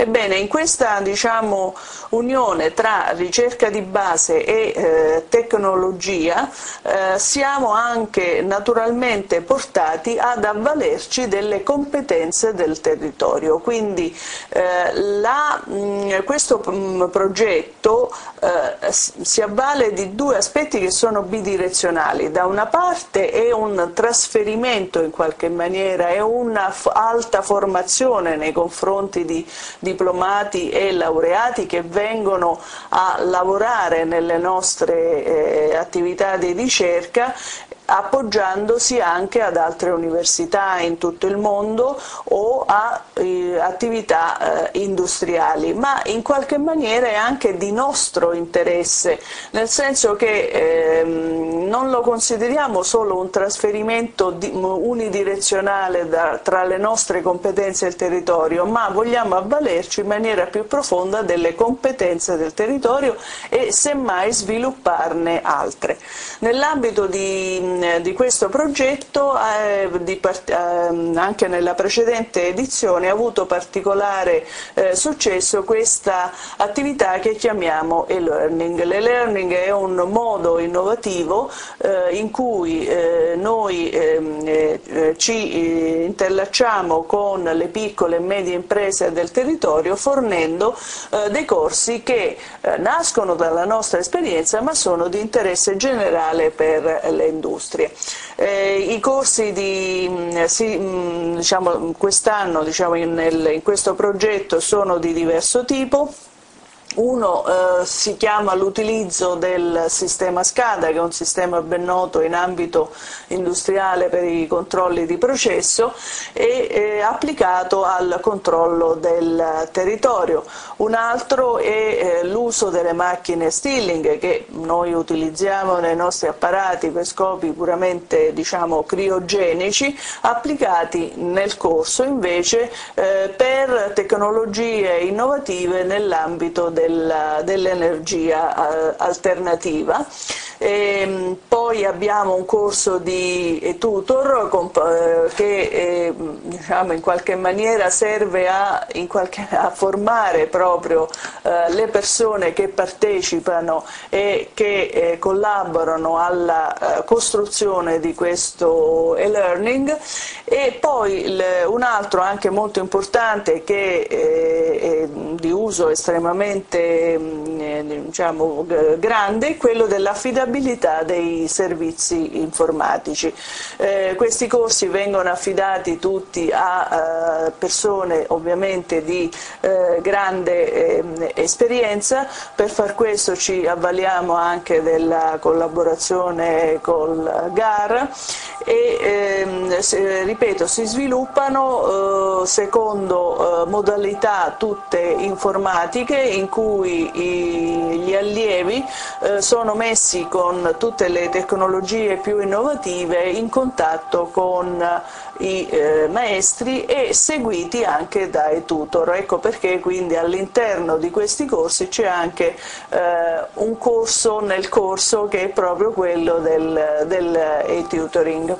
Ebbene, in questa diciamo, unione tra ricerca di base e eh, tecnologia eh, siamo anche naturalmente portati ad avvalerci delle competenze del territorio. Quindi eh, la, mh, questo mh, progetto eh, si avvale di due aspetti che sono bidirezionali. Da una parte è un trasferimento in qualche maniera, è una alta formazione nei confronti di diplomati e laureati che vengono a lavorare nelle nostre eh, attività di ricerca appoggiandosi anche ad altre università in tutto il mondo o a eh, attività eh, industriali, ma in qualche maniera è anche di nostro interesse, nel senso che ehm, non lo consideriamo solo un trasferimento di, unidirezionale da, tra le nostre competenze e il territorio, ma vogliamo avvalerci in maniera più profonda delle competenze del territorio e semmai svilupparne altre. Nell'ambito di di questo progetto eh, di, eh, anche nella precedente edizione ha avuto particolare eh, successo questa attività che chiamiamo e-learning. L'e-learning è un modo innovativo eh, in cui eh, noi ehm, eh, ci interlacciamo con le piccole e medie imprese del territorio fornendo dei corsi che nascono dalla nostra esperienza ma sono di interesse generale per le industrie industrie. Eh, I corsi di, mm, sì, mm, diciamo, quest'anno diciamo, in, in questo progetto sono di diverso tipo. Uno eh, si chiama l'utilizzo del sistema SCADA, che è un sistema ben noto in ambito industriale per i controlli di processo e applicato al controllo del territorio. Un altro è eh, l'uso delle macchine Stilling che noi utilizziamo nei nostri apparati per scopi puramente diciamo, criogenici, applicati nel corso invece eh, per tecnologie innovative nell'ambito del, dell'energia eh, alternativa. E ehm, poi abbiamo un corso di tutor che eh, diciamo, in qualche maniera serve a, qualche, a formare proprio eh, le persone che partecipano e che eh, collaborano alla eh, costruzione di questo e-learning e poi il, un altro anche molto importante che eh, è di uso estremamente mm, diciamo, grande è quello dell'affidabilità affidabilità dei servizi informatici. Eh, questi corsi vengono affidati tutti a eh, persone ovviamente di eh, grande ehm, esperienza, per far questo ci avvaliamo anche della collaborazione col GAR e ehm, se, ripeto si sviluppano eh, secondo eh, modalità tutte informatiche in cui i, gli allievi eh, sono messi con tutte le tecnologie più innovative in contatto con i eh, maestri e seguiti anche dai tutor. Ecco perché quindi all'interno di questi corsi c'è anche eh, un corso nel corso che è proprio quello del, del e-tutoring.